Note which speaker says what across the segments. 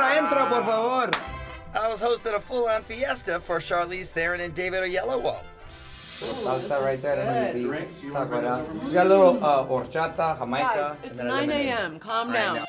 Speaker 1: Otra entra, por favor.
Speaker 2: I was hosting a full-on fiesta for Charlize Theron and David Oyelowo.
Speaker 1: Salsa right there. Let me
Speaker 3: Drinks, you
Speaker 1: talk
Speaker 3: wanna
Speaker 1: about
Speaker 3: bring
Speaker 1: that.
Speaker 3: those over?
Speaker 1: We got a little uh, horchata, jamaica.
Speaker 4: Guys, it's 9 a.m. Calm down.
Speaker 2: know.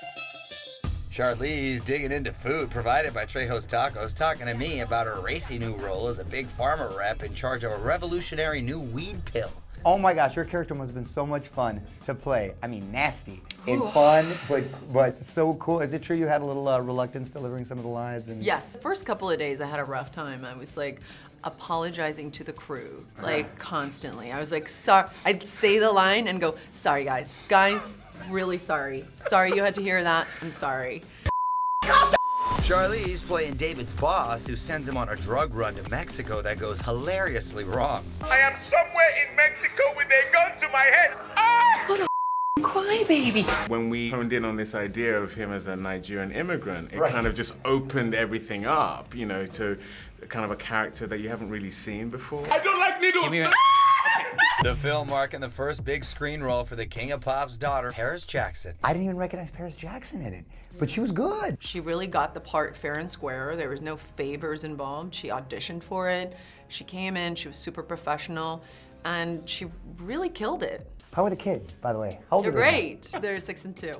Speaker 2: Charlize digging into food provided by Trejo's Tacos, talking to me about her racy new role as a big pharma rep in charge of a revolutionary new weed pill.
Speaker 1: Oh my gosh, your character must have been so much fun to play. I mean, nasty and fun, but but so cool. Is it true you had a little uh, reluctance delivering some of the lines? And
Speaker 4: Yes, first couple of days I had a rough time. I was like apologizing to the crew, like constantly. I was like, sorry. I'd say the line and go, sorry guys, guys, really sorry. Sorry you had to hear that. I'm sorry.
Speaker 2: Charlize playing David's boss, who sends him on a drug run to Mexico that goes hilariously wrong.
Speaker 5: I am somewhere in Mexico with a gun to my head. Ah!
Speaker 4: Crybaby.
Speaker 3: When we honed in on this idea of him as a Nigerian immigrant, it
Speaker 1: Right.
Speaker 3: kind of just opened everything up, you know, to kind of a character that you haven't really seen before. I don't like needles.
Speaker 2: The film marking the first big screen role for the King of Pop's daughter, Paris Jackson.
Speaker 1: I didn't even recognize Paris Jackson in it, but she was good.
Speaker 4: She really got the part fair and square. There was no favors involved. She auditioned for it. She came in, she was super professional, and she really killed it.
Speaker 1: How are the kids, by the way? How old
Speaker 4: They're
Speaker 1: are they now?
Speaker 4: great. They're six and two.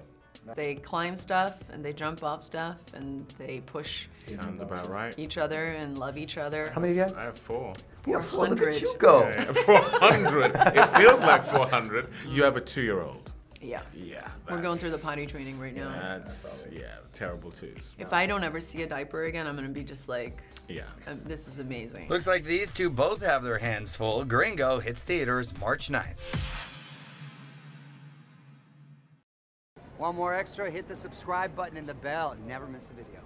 Speaker 4: They climb stuff and they jump off stuff and they push
Speaker 3: Sounds about right.
Speaker 4: each other and love each other.
Speaker 1: How many do you have?
Speaker 3: I have four.
Speaker 1: You have four. Look at
Speaker 4: 400.
Speaker 1: you go.
Speaker 3: Yeah, 400. it feels like 400. You have a two-year-old.
Speaker 4: Yeah.
Speaker 3: Yeah.
Speaker 4: We're going through the potty training right now.
Speaker 3: That's yeah, terrible twos.
Speaker 4: If I don't ever see a diaper again, I'm gonna be just like,
Speaker 3: Yeah.
Speaker 4: um, this is amazing.
Speaker 2: Looks like these two both have their hands full. Gringo hits theaters March 9th.
Speaker 1: Want more extra? Hit the subscribe button and the bell. Never miss a video.